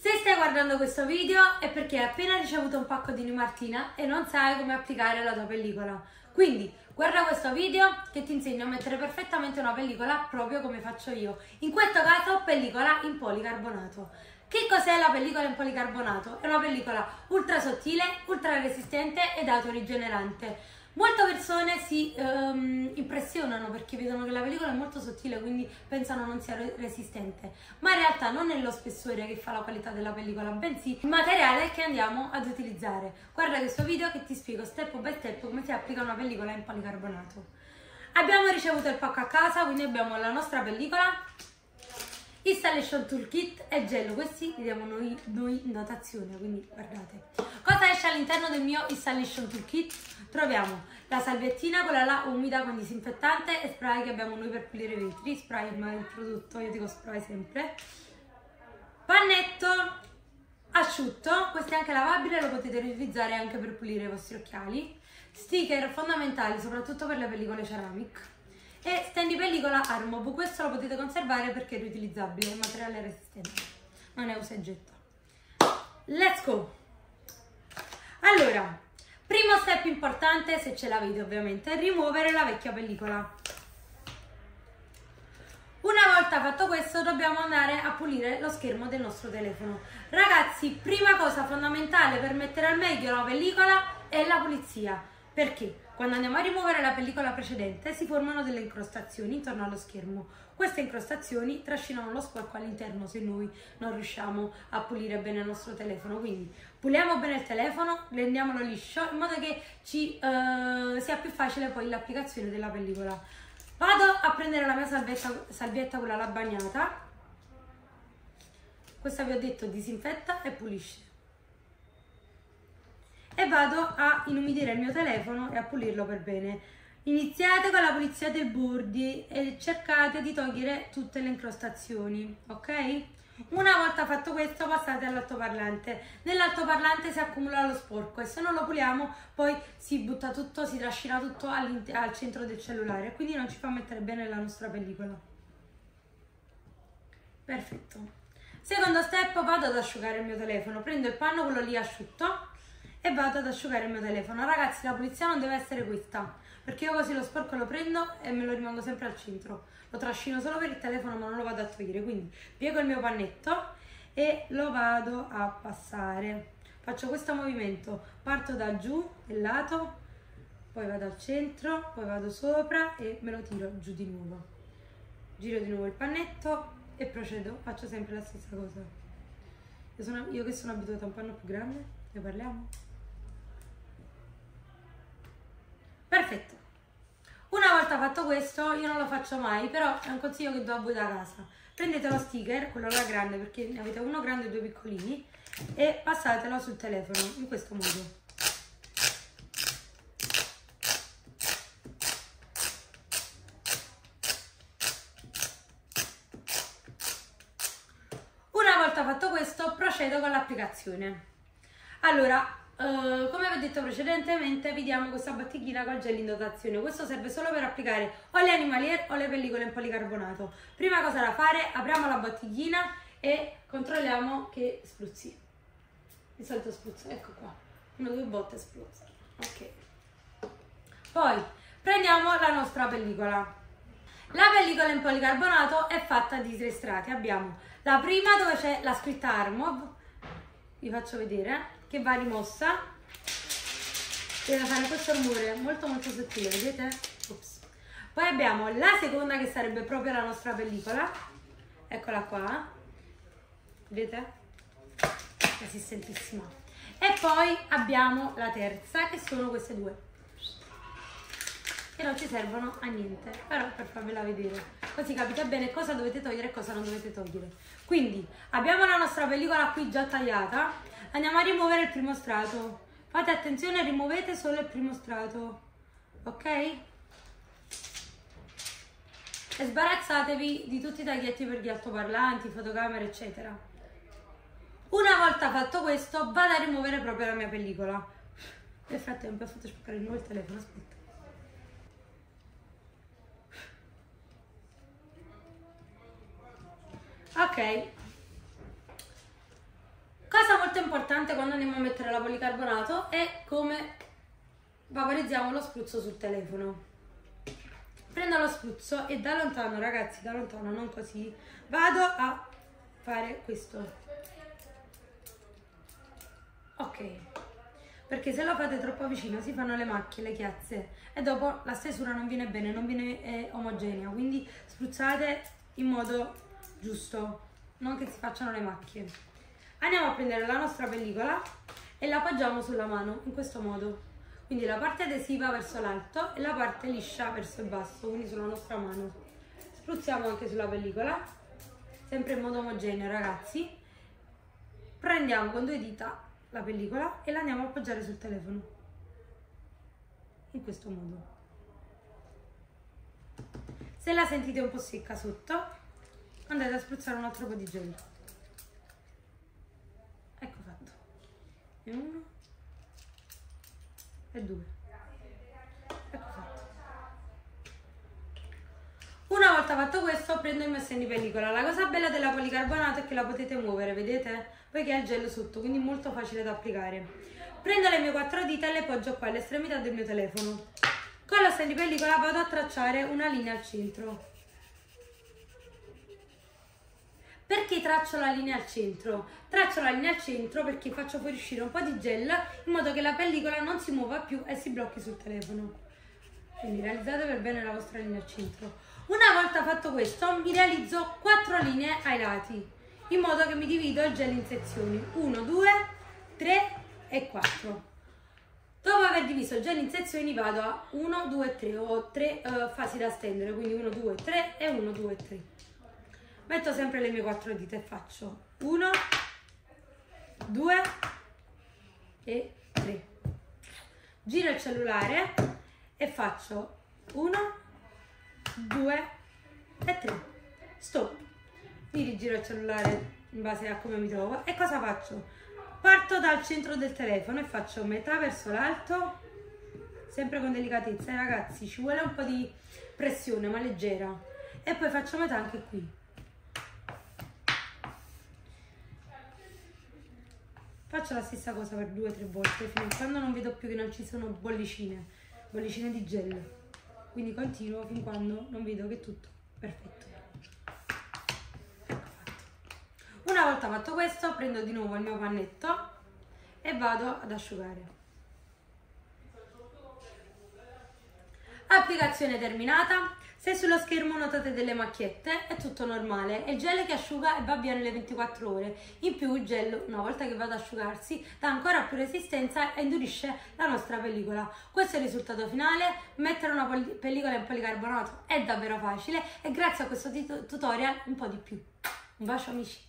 Se stai guardando questo video è perché hai appena ricevuto un pacco di Martina e non sai come applicare la tua pellicola. Quindi guarda questo video che ti insegno a mettere perfettamente una pellicola proprio come faccio io. In questo caso pellicola in policarbonato. Che cos'è la pellicola in policarbonato? È una pellicola ultra sottile, ultra resistente ed autorigenerante. Molte persone si um, impressionano perché vedono che la pellicola è molto sottile, quindi pensano non sia resistente. Ma in realtà non è lo spessore che fa la qualità della pellicola, bensì il materiale che andiamo ad utilizzare. Guarda questo video che ti spiego step by step come si applica una pellicola in policarbonato. Abbiamo ricevuto il pacco a casa, quindi abbiamo la nostra pellicola, installation toolkit e gel, questi li diamo noi, noi in dotazione, quindi guardate. Cosa esce all'interno del mio installation toolkit? troviamo la salviettina, quella là umida con disinfettante e spray che abbiamo noi per pulire i vetri, spray ma il prodotto, io dico spray sempre, pannetto asciutto, questo è anche lavabile, lo potete riutilizzare anche per pulire i vostri occhiali, sticker fondamentali soprattutto per le pellicole ceramic e stand di pellicola Armob, questo lo potete conservare perché è riutilizzabile, è materiale resistente, non è usa e getta. Let's go! Allora, Primo step importante, se ce l'avete ovviamente, è rimuovere la vecchia pellicola. Una volta fatto questo dobbiamo andare a pulire lo schermo del nostro telefono. Ragazzi, prima cosa fondamentale per mettere al meglio la pellicola è la pulizia. Perché? Quando andiamo a rimuovere la pellicola precedente si formano delle incrostazioni intorno allo schermo. Queste incrostazioni trascinano lo sporco all'interno se noi non riusciamo a pulire bene il nostro telefono. Quindi puliamo bene il telefono, rendiamolo liscio in modo che ci uh, sia più facile poi l'applicazione della pellicola. Vado a prendere la mia salvietta, salvietta quella là bagnata. Questa vi ho detto disinfetta e pulisce vado a inumidire il mio telefono e a pulirlo per bene. Iniziate con la pulizia dei bordi e cercate di togliere tutte le incrostazioni, ok? Una volta fatto questo passate all'altoparlante. Nell'altoparlante si accumula lo sporco e se non lo puliamo poi si butta tutto, si trascina tutto al centro del cellulare quindi non ci fa mettere bene la nostra pellicola. Perfetto. Secondo step vado ad asciugare il mio telefono, prendo il panno quello lì asciutto e vado ad asciugare il mio telefono. Ragazzi, la pulizia non deve essere questa, perché io così lo sporco lo prendo e me lo rimango sempre al centro. Lo trascino solo per il telefono, ma non lo vado a togliere. Quindi piego il mio pannetto e lo vado a passare. Faccio questo movimento, parto da giù, del lato, poi vado al centro, poi vado sopra e me lo tiro giù di nuovo. Giro di nuovo il pannetto e procedo, faccio sempre la stessa cosa. Io, sono, io che sono abituata a un panno più grande, ne parliamo? Perfetto. Una volta fatto questo, io non lo faccio mai, però è un consiglio che do a voi da casa. Prendete lo sticker, quello là grande, perché ne avete uno grande e due piccolini, e passatelo sul telefono, in questo modo. Una volta fatto questo, procedo con l'applicazione. Allora, Uh, come vi ho detto precedentemente, vi diamo questa bottiglina col gel in dotazione. Questo serve solo per applicare o le animalier o le pellicole in policarbonato. Prima cosa da fare, apriamo la bottiglina e controlliamo che spruzzi. Di solito spruzza, ecco qua. Una, due botte spruzza. Ok. Poi prendiamo la nostra pellicola. La pellicola in policarbonato è fatta di tre strati. Abbiamo la prima dove c'è la scritta Armov, vi faccio vedere che va rimossa deve fare questo rumore molto molto sottile vedete? Ops. poi abbiamo la seconda che sarebbe proprio la nostra pellicola eccola qua vedete? resistentissima e poi abbiamo la terza che sono queste due che non ci servono a niente. Però per farvela vedere così capite bene cosa dovete togliere e cosa non dovete togliere. Quindi abbiamo la nostra pellicola qui già tagliata. Andiamo a rimuovere il primo strato. Fate attenzione rimuovete solo il primo strato. Ok? E sbarazzatevi di tutti i taglietti per gli altoparlanti fotocamere eccetera. Una volta fatto questo vado a rimuovere proprio la mia pellicola. Nel frattempo ho fatto spaccare il telefono aspetta ok. Importante quando andiamo a mettere la policarbonato è come vaporizziamo lo spruzzo sul telefono. Prendo lo spruzzo e da lontano, ragazzi, da lontano, non così, vado a fare questo. Ok, perché se lo fate troppo vicino si fanno le macchie, le chiazze. E dopo la stesura non viene bene, non viene eh, omogenea, quindi spruzzate in modo giusto, non che si facciano le macchie. Andiamo a prendere la nostra pellicola e la appoggiamo sulla mano in questo modo. Quindi la parte adesiva verso l'alto e la parte liscia verso il basso, quindi sulla nostra mano. Spruzziamo anche sulla pellicola, sempre in modo omogeneo ragazzi. Prendiamo con due dita la pellicola e la andiamo a appoggiare sul telefono. In questo modo. Se la sentite un po' secca sotto, andate a spruzzare un altro po' di gel. Ecco fatto. E uno e due. Ecco fatto. Una volta fatto questo prendo il mio di pellicola. La cosa bella della policarbonato è che la potete muovere, vedete? Poiché ha il gel sotto, quindi molto facile da applicare. Prendo le mie quattro dita e le poggio qua all'estremità del mio telefono. Con la pellicola vado a tracciare una linea al centro. Perché traccio la linea al centro? Traccio la linea al centro perché faccio fuoriuscire un po' di gel in modo che la pellicola non si muova più e si blocchi sul telefono. Quindi realizzate per bene la vostra linea al centro. Una volta fatto questo mi realizzo quattro linee ai lati in modo che mi divido il gel in sezioni 1, 2, 3 e 4. Dopo aver diviso il gel in sezioni vado a 1, 2, 3, ho tre uh, fasi da stendere, quindi 1, 2, 3 e 1, 2, 3 metto sempre le mie quattro dita e faccio 1 2 e 3 giro il cellulare e faccio 1 2 e 3 stop. Mi rigiro il cellulare in base a come mi trovo. E cosa faccio? parto dal centro del telefono e faccio metà verso l'alto sempre con delicatezza. Eh, ragazzi ci vuole un po' di pressione ma leggera. E poi faccio metà anche qui Faccio la stessa cosa per due o tre volte fino a quando non vedo più che non ci sono bollicine, bollicine di gel. Quindi continuo fin quando non vedo che è tutto perfetto. Ecco. Una volta fatto questo prendo di nuovo il mio pannetto e vado ad asciugare. Applicazione terminata. Se sullo schermo notate delle macchiette è tutto normale, è il gel che asciuga e va via nelle 24 ore. In più il gel, una volta che va ad asciugarsi, dà ancora più resistenza e indurisce la nostra pellicola. Questo è il risultato finale, mettere una pellicola in policarbonato è davvero facile e grazie a questo tutorial un po' di più. Un bacio amici!